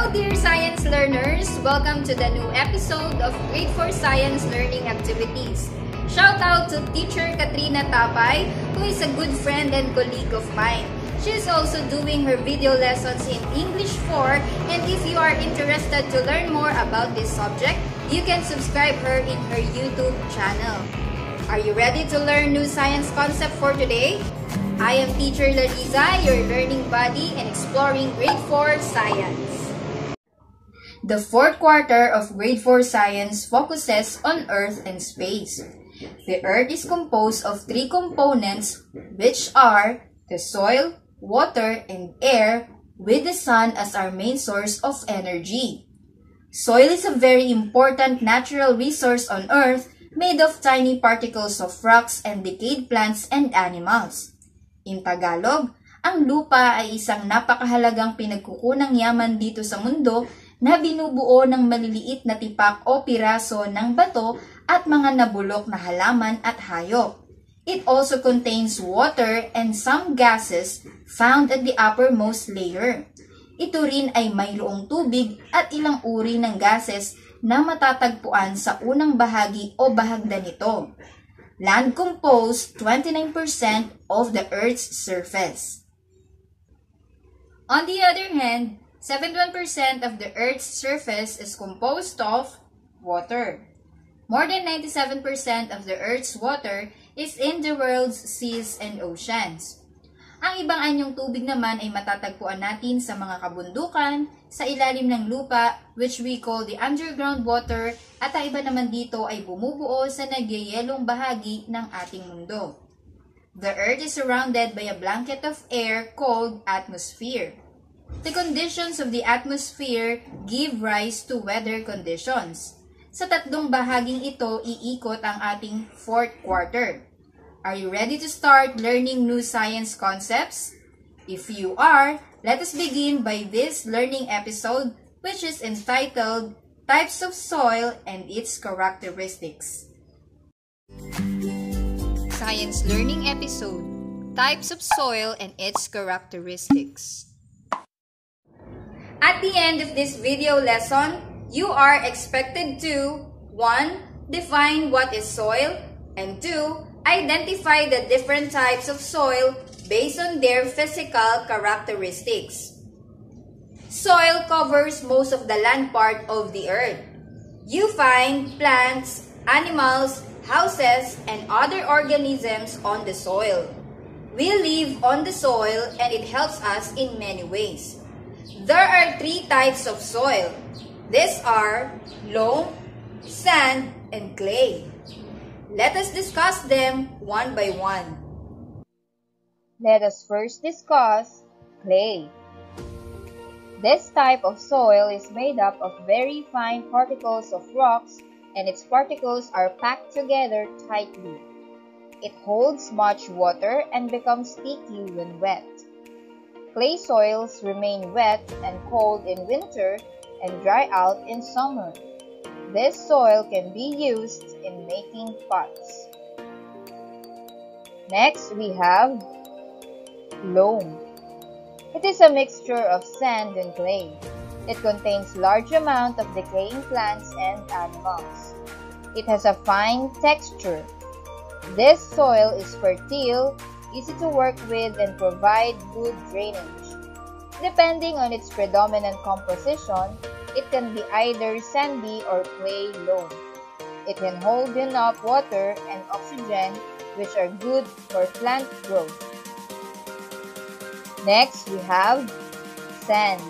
Hello, dear science learners! Welcome to the new episode of Grade 4 Science Learning Activities. Shout out to teacher Katrina Tapay, who is a good friend and colleague of mine. She is also doing her video lessons in English 4 and if you are interested to learn more about this subject, you can subscribe her in her YouTube channel. Are you ready to learn new science concept for today? I am teacher Larriza, your learning buddy and exploring grade 4 science. The fourth quarter of grade 4 science focuses on Earth and space. The Earth is composed of three components which are the soil, water, and air with the sun as our main source of energy. Soil is a very important natural resource on Earth made of tiny particles of rocks and decayed plants and animals. In Tagalog, ang lupa ay isang napakahalagang pinagkukunang yaman dito sa mundo na binubuo ng maliliit na tipak o piraso ng bato at mga nabulok na halaman at hayop. It also contains water and some gases found at the uppermost layer. Ito rin ay mayroong tubig at ilang uri ng gases na matatagpuan sa unang bahagi o bahagda nito. Land composed 29% of the Earth's surface. On the other hand, 71% of the Earth's surface is composed of water. More than 97% of the Earth's water is in the world's seas and oceans. Ang ibang anyong tubig naman ay matatagpuan natin sa mga kabundukan, sa ilalim ng lupa, which we call the underground water, at ang iba naman dito ay bumubuo sa nagyayelong bahagi ng ating mundo. The Earth is surrounded by a blanket of air called atmosphere. The conditions of the atmosphere give rise to weather conditions. Sa tatlong bahaging ito, iikot ang ating fourth quarter. Are you ready to start learning new science concepts? If you are, let us begin by this learning episode which is entitled Types of Soil and Its Characteristics. Science Learning Episode Types of Soil and Its Characteristics At the end of this video lesson, you are expected to 1. Define what is soil and 2. Identify the different types of soil based on their physical characteristics. Soil covers most of the land part of the earth. You find plants, animals, houses, and other organisms on the soil. We live on the soil and it helps us in many ways. There are three types of soil. These are loam, sand, and clay. Let us discuss them one by one. Let us first discuss clay. This type of soil is made up of very fine particles of rocks and its particles are packed together tightly. It holds much water and becomes sticky when wet. Clay soils remain wet and cold in winter and dry out in summer. This soil can be used in making pots. Next, we have loam. It is a mixture of sand and clay. It contains large amount of decaying plants and animals. It has a fine texture. This soil is fertile, easy to work with, and provide good drainage. Depending on its predominant composition, it can be either sandy or clay loam. It can hold enough water and oxygen which are good for plant growth. Next, we have sand.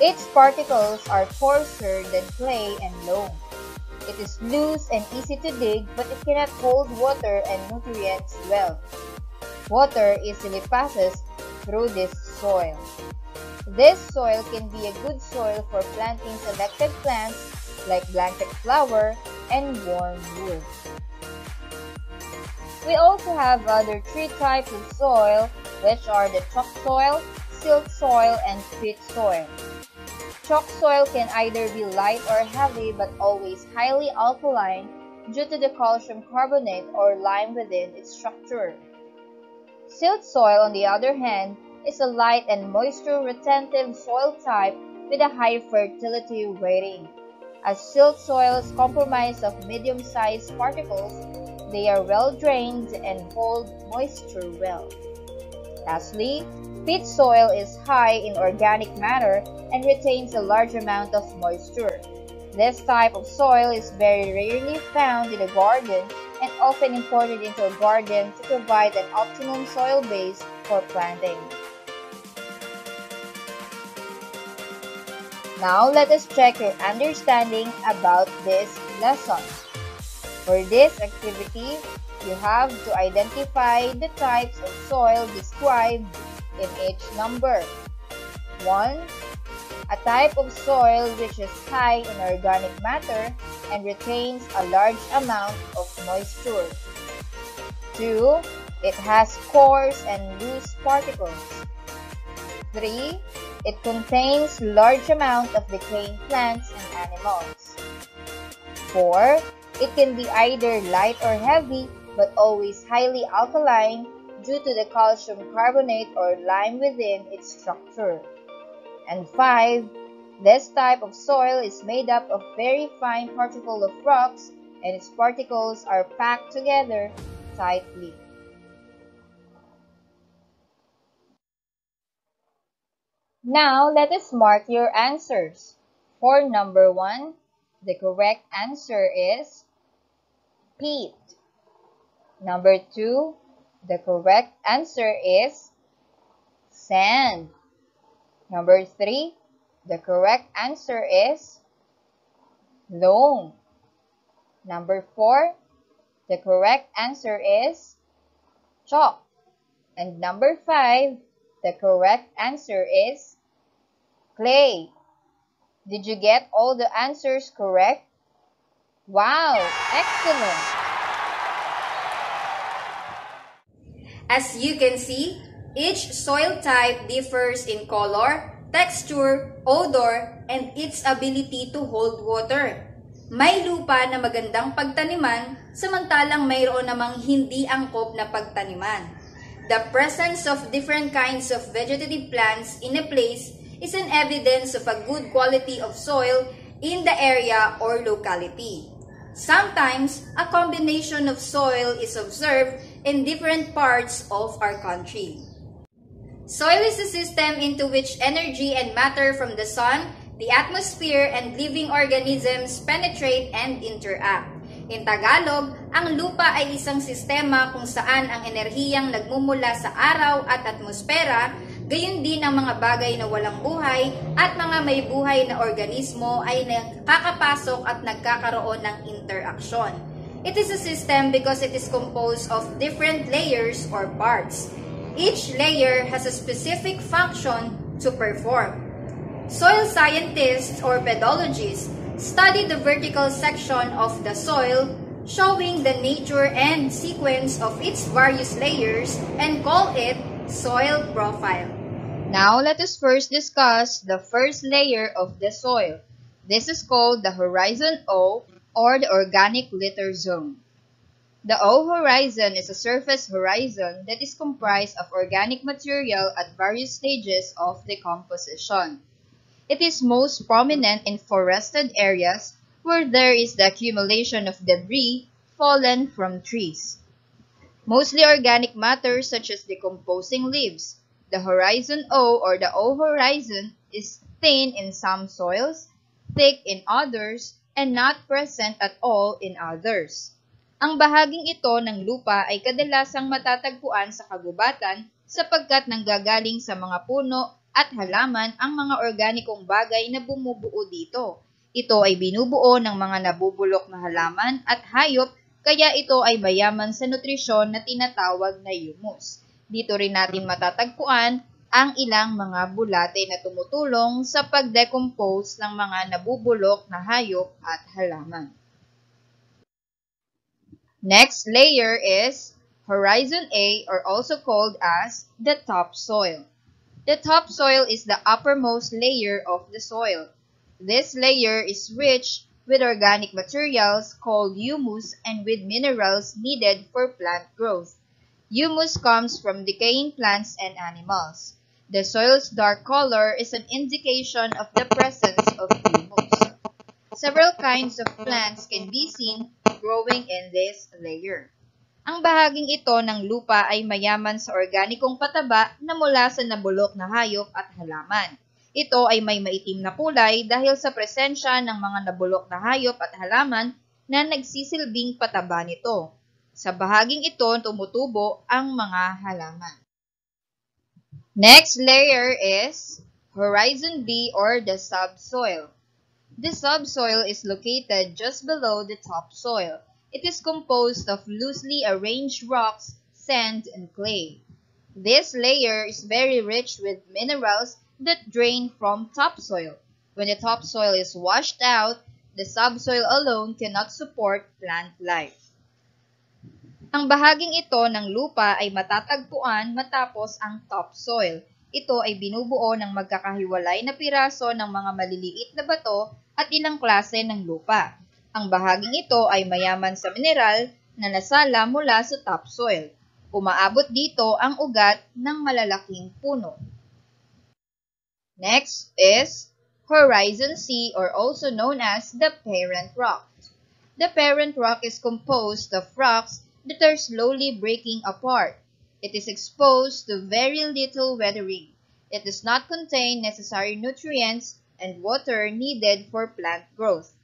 Its particles are coarser than clay and loam. It is loose and easy to dig but it cannot hold water and nutrients well. Water easily passes through this soil. This soil can be a good soil for planting selected plants like blanket flower and wormwood. We also have other three types of soil which are the chalk soil, silt soil, and peat soil. Chalk soil can either be light or heavy but always highly alkaline due to the calcium carbonate or lime within its structure. Silt soil, on the other hand, is a light and moisture retentive soil type with a high fertility rating. As silt soil is compromised of medium-sized particles, they are well drained and hold moisture well. Lastly, peat soil is high in organic matter and retains a large amount of moisture. This type of soil is very rarely found in a garden often imported into a garden to provide an optimum soil base for planting. Now let us check your understanding about this lesson. For this activity, you have to identify the types of soil described in each number. 1. A type of soil which is high in organic matter and retains a large amount moisture. 2. It has coarse and loose particles. 3. It contains large amount of decaying plants and animals. 4. It can be either light or heavy but always highly alkaline due to the calcium carbonate or lime within its structure. And 5. This type of soil is made up of very fine particles of rocks and its particles are packed together tightly. Now, let us mark your answers. For number 1, the correct answer is peat. Number 2, the correct answer is sand. Number 3, the correct answer is loam. Number 4, the correct answer is chalk. And number 5, the correct answer is clay. Did you get all the answers correct? Wow, excellent! As you can see, each soil type differs in color, texture, odor, and its ability to hold water. May lupa na magandang pagtaniman, samantalang mayroon namang hindi angkop na pagtaniman. The presence of different kinds of vegetative plants in a place is an evidence of a good quality of soil in the area or locality. Sometimes, a combination of soil is observed in different parts of our country. Soil is a system into which energy and matter from the sun, the atmosphere, and living organisms penetrate and interact. In Tagalog, ang lupa ay isang sistema kung saan ang enerhiyang nagmumula sa araw at atmosfera Gayun din ang mga bagay na walang buhay at mga may buhay na organismo ay nakakapasok at nagkakaroon ng interaksyon. It is a system because it is composed of different layers or parts. Each layer has a specific function to perform. Soil scientists or pedologists study the vertical section of the soil showing the nature and sequence of its various layers and call it soil profile. Now let us first discuss the first layer of the soil. This is called the horizon O or the organic litter zone. The O horizon is a surface horizon that is comprised of organic material at various stages of decomposition. It is most prominent in forested areas where there is the accumulation of debris fallen from trees. Mostly organic matter such as decomposing leaves, the horizon O or the O horizon is thin in some soils, thick in others, and not present at all in others. Ang bahaging ito ng lupa ay kadalasang matatagpuan sa kagubatan sapagkat nanggagaling sa mga puno at halaman ang mga organikong bagay na bumubuo dito. Ito ay binubuo ng mga nabubulok na halaman at hayop kaya ito ay mayaman sa nutrisyon na tinatawag na humus. Dito rin natin matatagpuan ang ilang mga bulate na tumutulong sa pagdecompose ng mga nabubulok na hayop at halaman. Next layer is Horizon A or also called as the topsoil. The topsoil is the uppermost layer of the soil. This layer is rich with organic materials called humus and with minerals needed for plant growth. Humus comes from decaying plants and animals. The soil's dark color is an indication of the presence of humus. Several kinds of plants can be seen growing in this layer. Ang bahaging ito ng lupa ay mayaman sa organikong pataba na mula sa nabulok na hayop at halaman. Ito ay may maitim na kulay dahil sa presensya ng mga nabulok na hayop at halaman na nagsisilbing pataba nito. Sa bahaging ito tumutubo ang mga halaman. Next layer is Horizon B or the subsoil. The subsoil is located just below the topsoil. It is composed of loosely arranged rocks, sand, and clay. This layer is very rich with minerals that drain from topsoil. When the topsoil is washed out, the subsoil alone cannot support plant life. Ang bahaging ito ng lupa ay matatagpuan matapos ang topsoil. Ito ay binubuo ng magkakahiwalay na piraso ng mga maliliit na bato at ilang klase ng lupa. Ang bahaging ito ay mayaman sa mineral na nasala mula sa topsoil. Umaabot dito ang ugat ng malalaking puno. Next is Horizon C or also known as the parent rock. The parent rock is composed of rocks that are slowly breaking apart. It is exposed to very little weathering. It does not contain necessary nutrients and water needed for plant growth.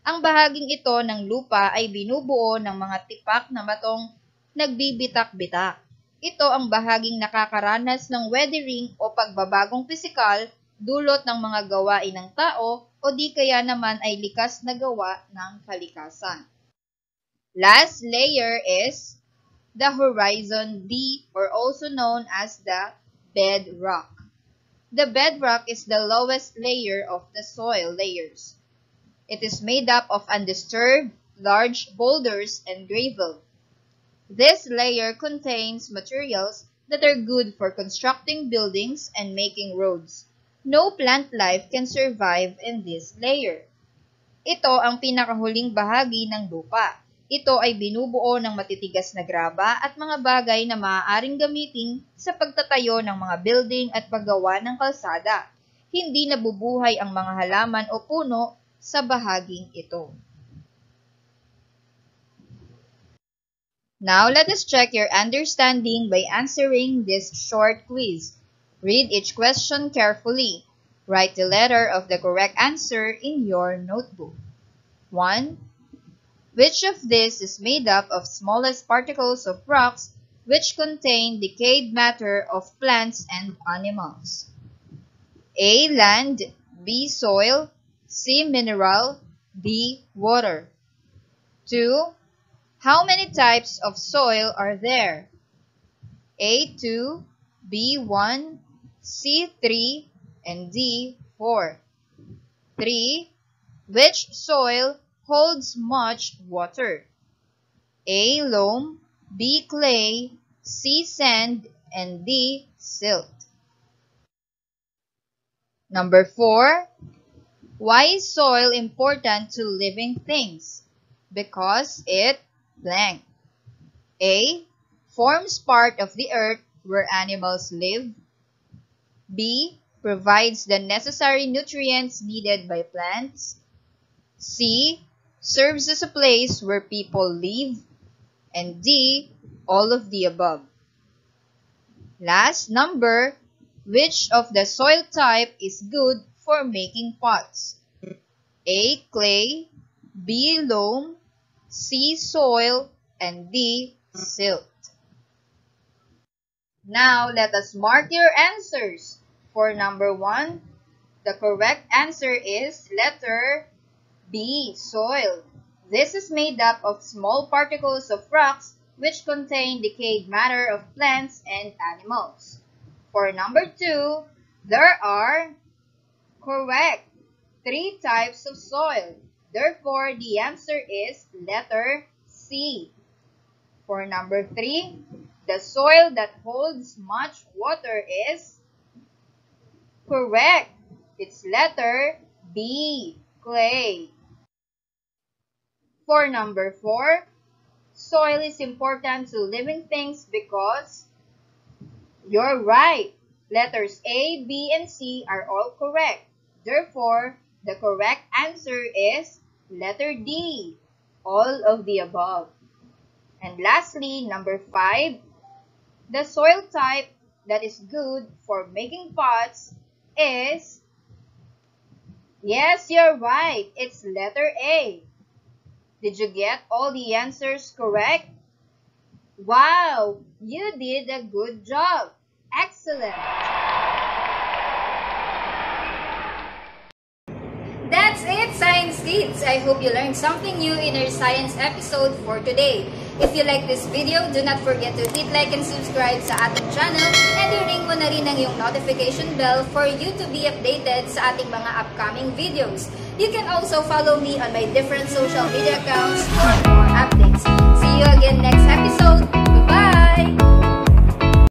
Ang bahaging ito ng lupa ay binubuo ng mga tipak na matong nagbibitak-bitak. Ito ang bahaging nakakaranas ng weathering o pagbabagong pisikal dulot ng mga gawain ng tao o di kaya naman ay likas na gawa ng kalikasan. Last layer is the horizon B or also known as the bedrock. The bedrock is the lowest layer of the soil layers. It is made up of undisturbed, large boulders and gravel. This layer contains materials that are good for constructing buildings and making roads. No plant life can survive in this layer. Ito ang pinakahuling bahagi ng lupa. Ito ay binubuo ng matitigas na graba at mga bagay na maaaring gamitin sa pagtatayo ng mga building at paggawa ng kalsada. Hindi nabubuhay ang mga halaman o puno sa bahaging ito. Now, let us check your understanding by answering this short quiz. Read each question carefully. Write the letter of the correct answer in your notebook. 1. Which of these is made up of smallest particles of rocks which contain decayed matter of plants and animals? A. Land B. Soil C. Mineral D. Water 2. How many types of soil are there? A2, B1, C3, and D4. 3. Which soil holds much water. A. Loam, B. Clay, C. Sand, and D. Silt. Number 4. Why is soil important to living things? Because it blank. A. Forms part of the earth where animals live. B. Provides the necessary nutrients needed by plants. C serves as a place where people live, and D, all of the above. Last number, which of the soil type is good for making pots? A. Clay, B. Loam, C. Soil, and D. Silt. Now, let us mark your answers. For number 1, the correct answer is letter B. Soil. This is made up of small particles of rocks which contain decayed matter of plants and animals. For number 2, there are correct three types of soil. Therefore, the answer is letter C. For number 3, the soil that holds much water is correct. It's letter B, clay. For number 4, soil is important to living things because you're right. Letters A, B, and C are all correct. Therefore, the correct answer is letter D, all of the above. And lastly, number 5, the soil type that is good for making pots is Yes, you're right. It's letter A. Did you get all the answers correct? Wow, you did a good job. Excellent. That's it, Science Kids! I hope you learned something new in our science episode for today. If you like this video, do not forget to hit like and subscribe sa ating channel and i-ring mo na rin ang iyong notification bell for you to be updated sa ating mga upcoming videos. You can also follow me on my different social media accounts for more updates. See you again next episode!